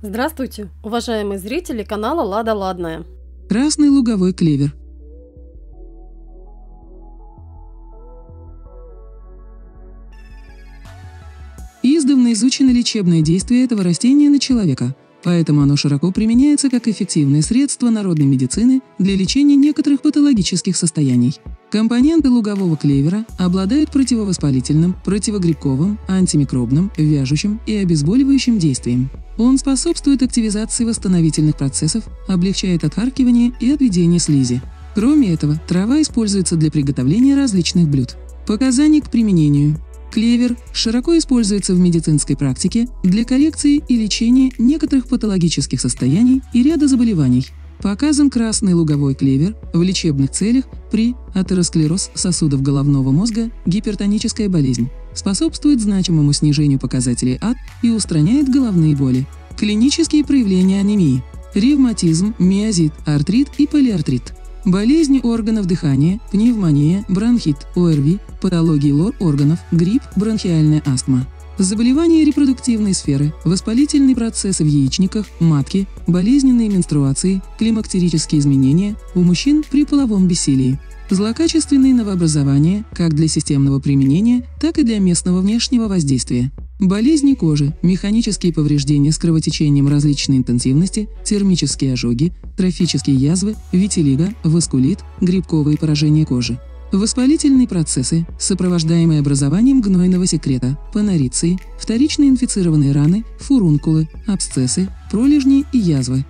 Здравствуйте, уважаемые зрители канала Лада Ладная. Красный луговой клевер. Издавна изучено лечебное действие этого растения на человека, поэтому оно широко применяется как эффективное средство народной медицины для лечения некоторых патологических состояний. Компоненты лугового клевера обладают противовоспалительным, противогрибковым, антимикробным, вяжущим и обезболивающим действием. Он способствует активизации восстановительных процессов, облегчает отхаркивание и отведение слизи. Кроме этого, трава используется для приготовления различных блюд. Показания к применению. Клевер широко используется в медицинской практике для коррекции и лечения некоторых патологических состояний и ряда заболеваний. Показан красный луговой клевер в лечебных целях при атеросклероз сосудов головного мозга, гипертоническая болезнь. Способствует значимому снижению показателей АД и устраняет головные боли. Клинические проявления анемии. Ревматизм, миозит, артрит и полиартрит. Болезни органов дыхания, пневмония, бронхит, ОРВИ, патологии лор органов, грипп, бронхиальная астма. Заболевания репродуктивной сферы, воспалительные процессы в яичниках, матке, болезненные менструации, климактерические изменения у мужчин при половом бессилии. Злокачественные новообразования как для системного применения, так и для местного внешнего воздействия. Болезни кожи, механические повреждения с кровотечением различной интенсивности, термические ожоги, трофические язвы, витилиго, васкулит, грибковые поражения кожи. Воспалительные процессы, сопровождаемые образованием гнойного секрета, панориции, вторично инфицированные раны, фурункулы, абсцессы, пролежни и язвы.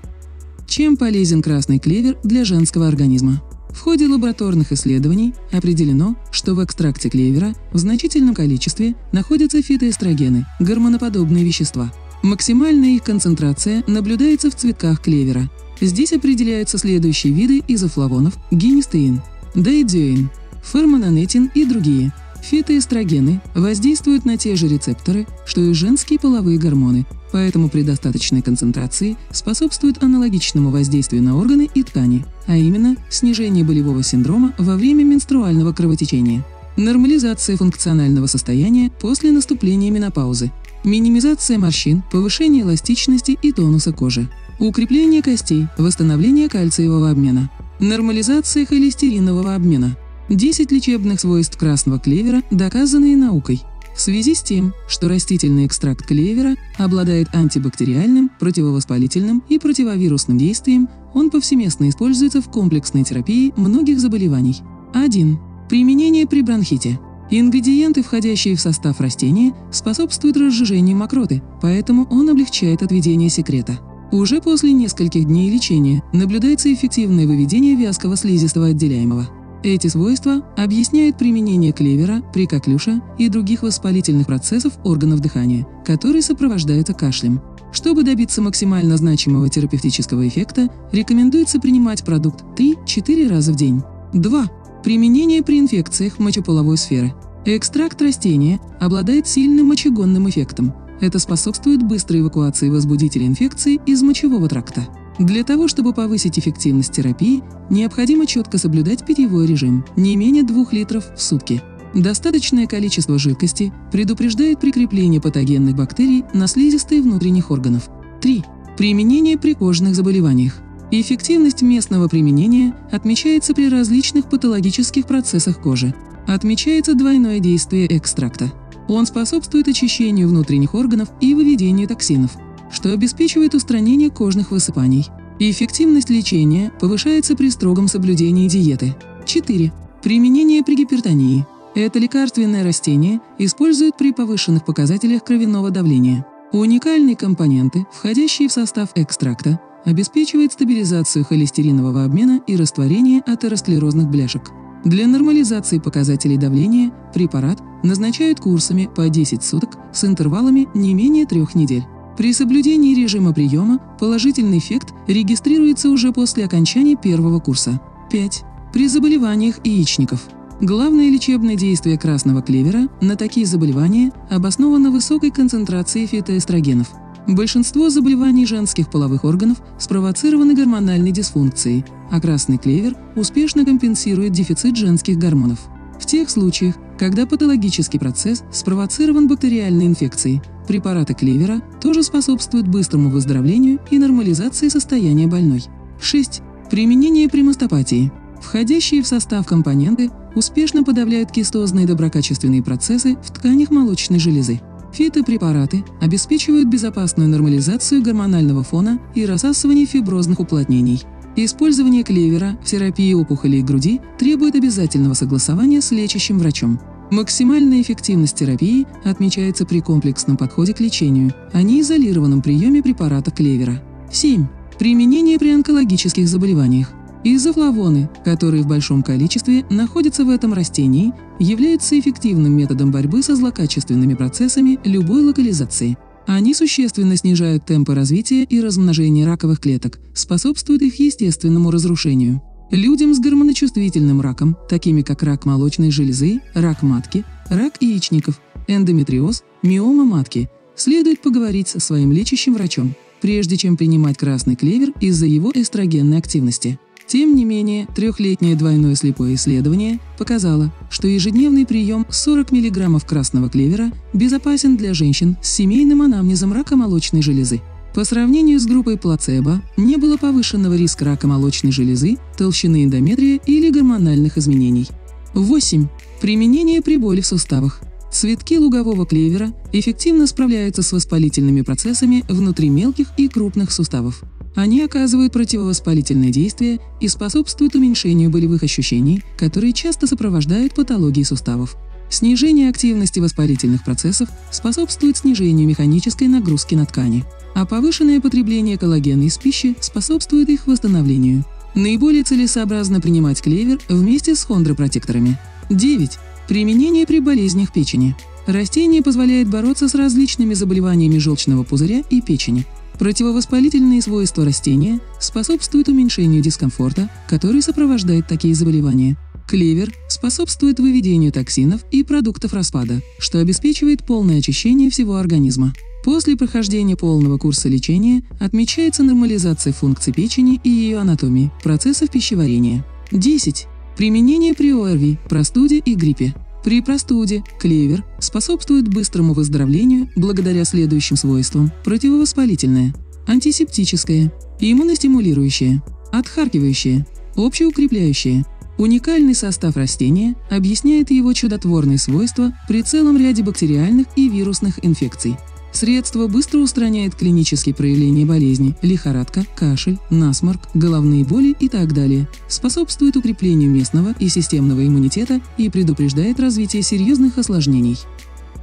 Чем полезен красный клевер для женского организма? В ходе лабораторных исследований определено, что в экстракте клевера в значительном количестве находятся фитоэстрогены – гормоноподобные вещества. Максимальная их концентрация наблюдается в цветках клевера. Здесь определяются следующие виды изофлавонов – гинистеин, дейдзюин, формонанетин и другие. Фитоэстрогены воздействуют на те же рецепторы, что и женские половые гормоны, поэтому при достаточной концентрации способствуют аналогичному воздействию на органы и ткани, а именно снижение болевого синдрома во время менструального кровотечения, нормализация функционального состояния после наступления менопаузы, минимизация морщин, повышение эластичности и тонуса кожи, укрепление костей, восстановление кальциевого обмена, нормализация холестеринового обмена – 10 лечебных свойств красного клевера, доказанные наукой. В связи с тем, что растительный экстракт клевера обладает антибактериальным, противовоспалительным и противовирусным действием, он повсеместно используется в комплексной терапии многих заболеваний. 1. Применение при бронхите. Ингредиенты, входящие в состав растения, способствуют разжижению мокроты, поэтому он облегчает отведение секрета. Уже после нескольких дней лечения наблюдается эффективное выведение вязкого слизистого отделяемого. Эти свойства объясняют применение клевера при коклюше и других воспалительных процессов органов дыхания, которые сопровождаются кашлем. Чтобы добиться максимально значимого терапевтического эффекта, рекомендуется принимать продукт 3-4 раза в день. 2. Применение при инфекциях мочеполовой сферы. Экстракт растения обладает сильным мочегонным эффектом. Это способствует быстрой эвакуации возбудителя инфекции из мочевого тракта. Для того, чтобы повысить эффективность терапии, необходимо четко соблюдать питьевой режим – не менее 2 литров в сутки. Достаточное количество жидкости предупреждает прикрепление патогенных бактерий на слизистые внутренних органов. 3. Применение при кожных заболеваниях. Эффективность местного применения отмечается при различных патологических процессах кожи. Отмечается двойное действие экстракта. Он способствует очищению внутренних органов и выведению токсинов – что обеспечивает устранение кожных высыпаний. И эффективность лечения повышается при строгом соблюдении диеты. 4. Применение при гипертонии. Это лекарственное растение используют при повышенных показателях кровяного давления. Уникальные компоненты, входящие в состав экстракта, обеспечивают стабилизацию холестеринового обмена и растворение атеросклерозных бляшек. Для нормализации показателей давления препарат назначают курсами по 10 суток с интервалами не менее трех недель. При соблюдении режима приема положительный эффект регистрируется уже после окончания первого курса. 5. При заболеваниях яичников. Главное лечебное действие красного клевера на такие заболевания обосновано высокой концентрацией фитоэстрогенов. Большинство заболеваний женских половых органов спровоцированы гормональной дисфункцией, а красный клевер успешно компенсирует дефицит женских гормонов. В тех случаях, когда патологический процесс спровоцирован бактериальной инфекцией. Препараты клевера тоже способствуют быстрому выздоровлению и нормализации состояния больной. 6. Применение при мастопатии. Входящие в состав компоненты успешно подавляют кистозные доброкачественные процессы в тканях молочной железы. Фитопрепараты обеспечивают безопасную нормализацию гормонального фона и рассасывание фиброзных уплотнений. Использование клевера в терапии опухолей груди требует обязательного согласования с лечащим врачом. Максимальная эффективность терапии отмечается при комплексном подходе к лечению, а не изолированном приеме препарата клевера. 7. Применение при онкологических заболеваниях. Изофлавоны, которые в большом количестве находятся в этом растении, являются эффективным методом борьбы со злокачественными процессами любой локализации. Они существенно снижают темпы развития и размножения раковых клеток, способствуют их естественному разрушению. Людям с гормоночувствительным раком, такими как рак молочной железы, рак матки, рак яичников, эндометриоз, миома матки, следует поговорить со своим лечащим врачом, прежде чем принимать красный клевер из-за его эстрогенной активности. Тем не менее, трехлетнее двойное слепое исследование показало, что ежедневный прием 40 мг красного клевера безопасен для женщин с семейным анамнезом рака молочной железы. По сравнению с группой плацебо не было повышенного риска рака молочной железы, толщины эндометрия или гормональных изменений. 8. Применение при боли в суставах. Цветки лугового клевера эффективно справляются с воспалительными процессами внутри мелких и крупных суставов. Они оказывают противовоспалительное действие и способствуют уменьшению болевых ощущений, которые часто сопровождают патологии суставов. Снижение активности воспалительных процессов способствует снижению механической нагрузки на ткани, а повышенное потребление коллагена из пищи способствует их восстановлению. Наиболее целесообразно принимать клевер вместе с хондропротекторами. 9. Применение при болезнях печени. Растение позволяет бороться с различными заболеваниями желчного пузыря и печени, Противовоспалительные свойства растения способствуют уменьшению дискомфорта, который сопровождает такие заболевания. Клевер способствует выведению токсинов и продуктов распада, что обеспечивает полное очищение всего организма. После прохождения полного курса лечения отмечается нормализация функций печени и ее анатомии, процессов пищеварения. 10. Применение при ОРВИ, простуде и гриппе. При простуде клевер способствует быстрому выздоровлению благодаря следующим свойствам – противовоспалительное, антисептическое, иммуностимулирующее, отхаркивающее, общеукрепляющее. Уникальный состав растения объясняет его чудотворные свойства при целом ряде бактериальных и вирусных инфекций – Средство быстро устраняет клинические проявления болезни – лихорадка, кашель, насморк, головные боли и так далее. Способствует укреплению местного и системного иммунитета и предупреждает развитие серьезных осложнений.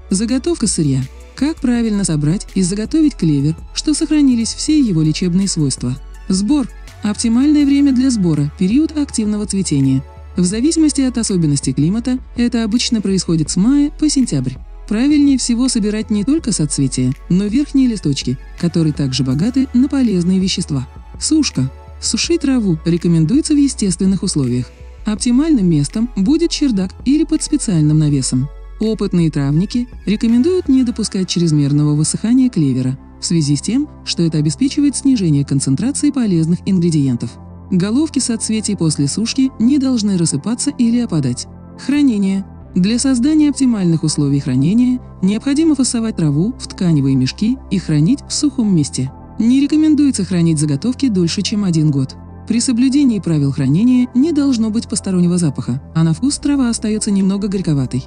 Заготовка сырья. Как правильно собрать и заготовить клевер, что сохранились все его лечебные свойства. Сбор. Оптимальное время для сбора – период активного цветения. В зависимости от особенностей климата это обычно происходит с мая по сентябрь. Правильнее всего собирать не только соцветия, но верхние листочки, которые также богаты на полезные вещества. Сушка. Сушить траву рекомендуется в естественных условиях. Оптимальным местом будет чердак или под специальным навесом. Опытные травники рекомендуют не допускать чрезмерного высыхания клевера в связи с тем, что это обеспечивает снижение концентрации полезных ингредиентов. Головки соцветий после сушки не должны рассыпаться или опадать. Хранение. Для создания оптимальных условий хранения необходимо фасовать траву в тканевые мешки и хранить в сухом месте. Не рекомендуется хранить заготовки дольше, чем один год. При соблюдении правил хранения не должно быть постороннего запаха, а на вкус трава остается немного горьковатой.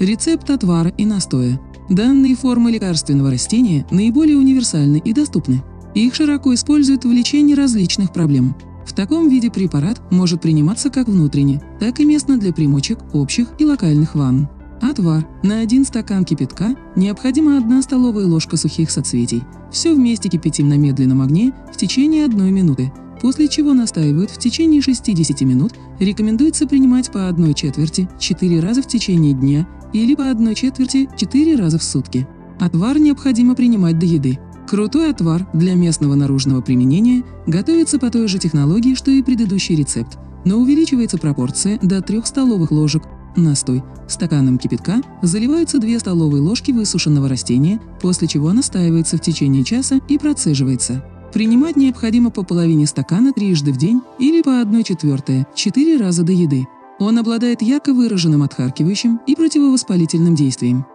Рецепт отвара и настоя. Данные формы лекарственного растения наиболее универсальны и доступны. Их широко используют в лечении различных проблем. В таком виде препарат может приниматься как внутренне, так и местно для примочек, общих и локальных ванн. Отвар. На один стакан кипятка необходима 1 столовая ложка сухих соцветий. Все вместе кипятим на медленном огне в течение одной минуты, после чего настаивают в течение 60 минут. Рекомендуется принимать по одной четверти 4 раза в течение дня или по одной четверти 4 раза в сутки. Отвар необходимо принимать до еды. Крутой отвар для местного наружного применения готовится по той же технологии, что и предыдущий рецепт, но увеличивается пропорция до 3 столовых ложек. Настой. Стаканом кипятка заливаются 2 столовые ложки высушенного растения, после чего настаивается в течение часа и процеживается. Принимать необходимо по половине стакана трижды в день или по 1 четвертое, 4 раза до еды. Он обладает ярко выраженным отхаркивающим и противовоспалительным действием.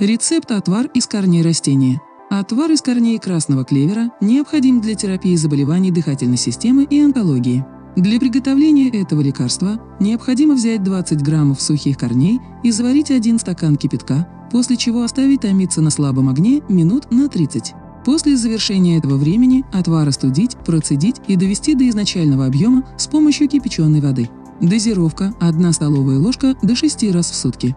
Рецепт отвар из корней растения. Отвар из корней красного клевера необходим для терапии заболеваний дыхательной системы и онкологии. Для приготовления этого лекарства необходимо взять 20 граммов сухих корней и заварить один стакан кипятка, после чего оставить томиться на слабом огне минут на 30. После завершения этого времени отвар остудить, процедить и довести до изначального объема с помощью кипяченой воды. Дозировка – 1 столовая ложка до 6 раз в сутки.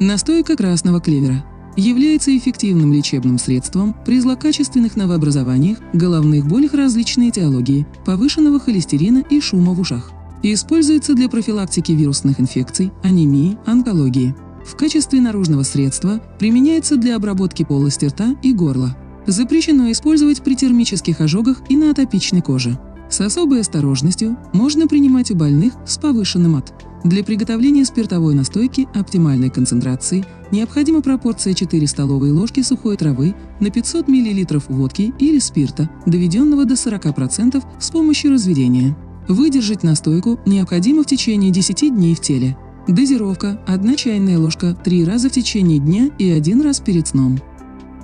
Настойка красного клевера является эффективным лечебным средством при злокачественных новообразованиях, головных болях различной этиологии, повышенного холестерина и шума в ушах. И используется для профилактики вирусных инфекций, анемии, онкологии. В качестве наружного средства применяется для обработки полости рта и горла. Запрещено использовать при термических ожогах и на атопичной коже. С особой осторожностью можно принимать у больных с повышенным АТ. Для приготовления спиртовой настойки оптимальной концентрации необходима пропорция 4 столовые ложки сухой травы на 500 мл водки или спирта, доведенного до 40% с помощью разведения. Выдержать настойку необходимо в течение 10 дней в теле. Дозировка – 1 чайная ложка 3 раза в течение дня и один раз перед сном.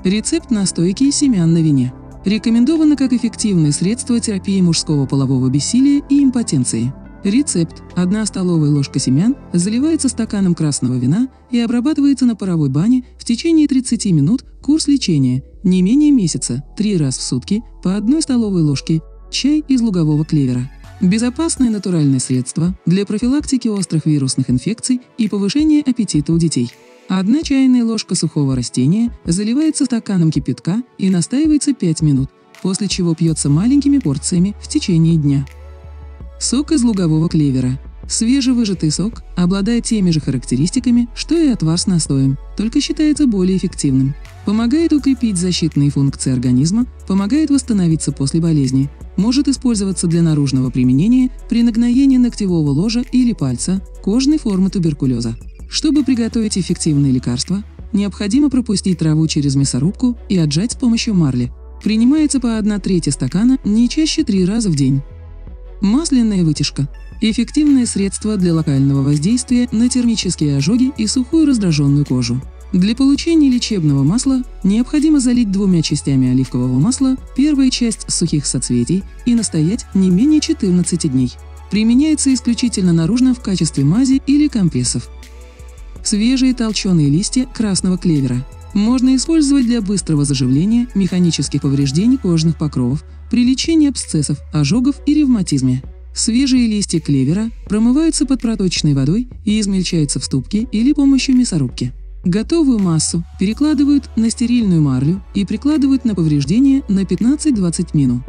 Рецепт настойки семян на вине. Рекомендовано как эффективное средство терапии мужского полового бессилия и импотенции. Рецепт. 1 столовая ложка семян заливается стаканом красного вина и обрабатывается на паровой бане в течение 30 минут курс лечения, не менее месяца, 3 раз в сутки, по 1 столовой ложке, чай из лугового клевера. Безопасное натуральное средство для профилактики острых вирусных инфекций и повышения аппетита у детей. Одна чайная ложка сухого растения заливается стаканом кипятка и настаивается 5 минут, после чего пьется маленькими порциями в течение дня. Сок из лугового клевера. Свежевыжатый сок обладает теми же характеристиками, что и отвар с настоем, только считается более эффективным. Помогает укрепить защитные функции организма, помогает восстановиться после болезни. Может использоваться для наружного применения при нагноении ногтевого ложа или пальца, кожной формы туберкулеза. Чтобы приготовить эффективное лекарство, необходимо пропустить траву через мясорубку и отжать с помощью марли. Принимается по 1 треть стакана не чаще 3 раза в день. Масляная вытяжка – эффективное средство для локального воздействия на термические ожоги и сухую раздраженную кожу. Для получения лечебного масла необходимо залить двумя частями оливкового масла первую часть сухих соцветий и настоять не менее 14 дней. Применяется исключительно наружно в качестве мази или компрессов. Свежие толченые листья красного клевера. Можно использовать для быстрого заживления механических повреждений кожных покровов, при лечении абсцессов, ожогов и ревматизме. Свежие листья клевера промываются под проточной водой и измельчаются в ступке или помощью мясорубки. Готовую массу перекладывают на стерильную марлю и прикладывают на повреждения на 15-20 минут.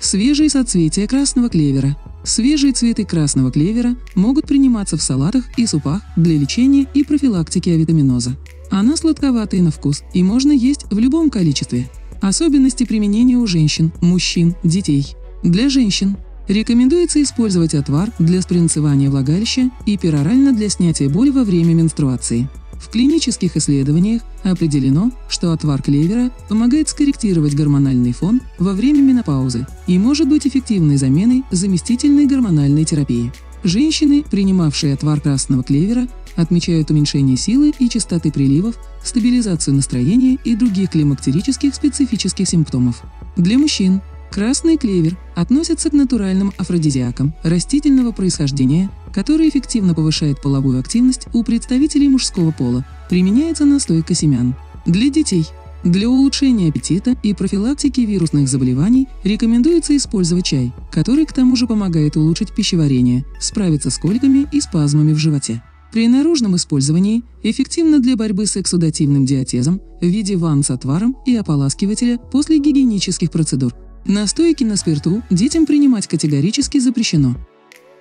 Свежие соцветия красного клевера. Свежие цветы красного клевера могут приниматься в салатах и супах для лечения и профилактики авитаминоза. Она сладковатая на вкус и можно есть в любом количестве. Особенности применения у женщин, мужчин, детей. Для женщин рекомендуется использовать отвар для спринцевания влагалища и перорально для снятия боли во время менструации. В клинических исследованиях определено, что отвар клевера помогает скорректировать гормональный фон во время менопаузы и может быть эффективной заменой заместительной гормональной терапии. Женщины, принимавшие отвар красного клевера, отмечают уменьшение силы и частоты приливов, стабилизацию настроения и других климактерических специфических симптомов. Для мужчин красный клевер относится к натуральным афродизиакам растительного происхождения, который эффективно повышает половую активность у представителей мужского пола, применяется настойка семян. Для детей для улучшения аппетита и профилактики вирусных заболеваний рекомендуется использовать чай, который к тому же помогает улучшить пищеварение, справиться с коликами и спазмами в животе. При наружном использовании эффективно для борьбы с эксудативным диатезом в виде ванн с отваром и ополаскивателя после гигиенических процедур. Настойки на спирту детям принимать категорически запрещено.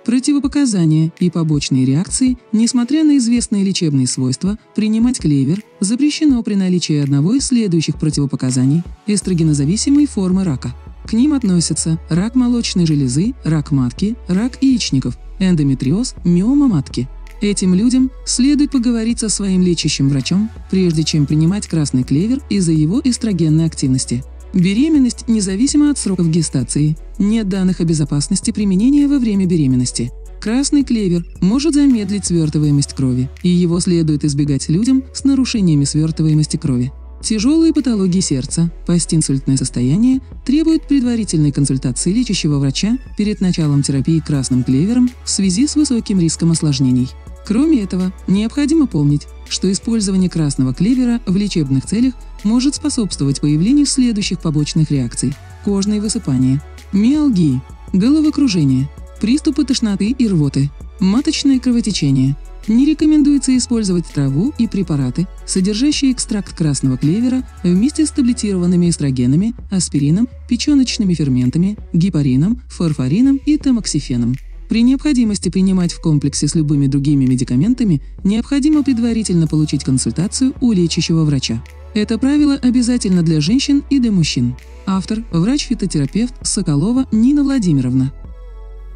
Противопоказания и побочные реакции, несмотря на известные лечебные свойства, принимать клевер запрещено при наличии одного из следующих противопоказаний – эстрогенозависимой формы рака. К ним относятся рак молочной железы, рак матки, рак яичников, эндометриоз, миома матки – Этим людям следует поговорить со своим лечащим врачом, прежде чем принимать красный клевер из-за его эстрогенной активности. Беременность независимо от сроков гестации. Нет данных о безопасности применения во время беременности. Красный клевер может замедлить свертываемость крови, и его следует избегать людям с нарушениями свертываемости крови. Тяжелые патологии сердца, постинсультное состояние требуют предварительной консультации лечащего врача перед началом терапии красным клевером в связи с высоким риском осложнений. Кроме этого, необходимо помнить, что использование красного клевера в лечебных целях может способствовать появлению следующих побочных реакций – кожные высыпания, миалгии, головокружение, приступы тошноты и рвоты, маточное кровотечение. Не рекомендуется использовать траву и препараты, содержащие экстракт красного клевера вместе с таблетированными эстрогенами, аспирином, печеночными ферментами, гепарином, форфарином и тамоксифеном. При необходимости принимать в комплексе с любыми другими медикаментами необходимо предварительно получить консультацию у лечащего врача. Это правило обязательно для женщин и для мужчин. Автор – врач-фитотерапевт Соколова Нина Владимировна.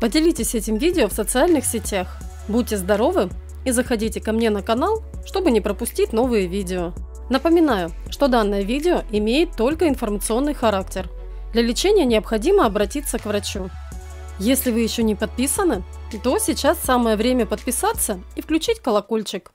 Поделитесь этим видео в социальных сетях. Будьте здоровы и заходите ко мне на канал, чтобы не пропустить новые видео. Напоминаю, что данное видео имеет только информационный характер. Для лечения необходимо обратиться к врачу. Если вы еще не подписаны, то сейчас самое время подписаться и включить колокольчик.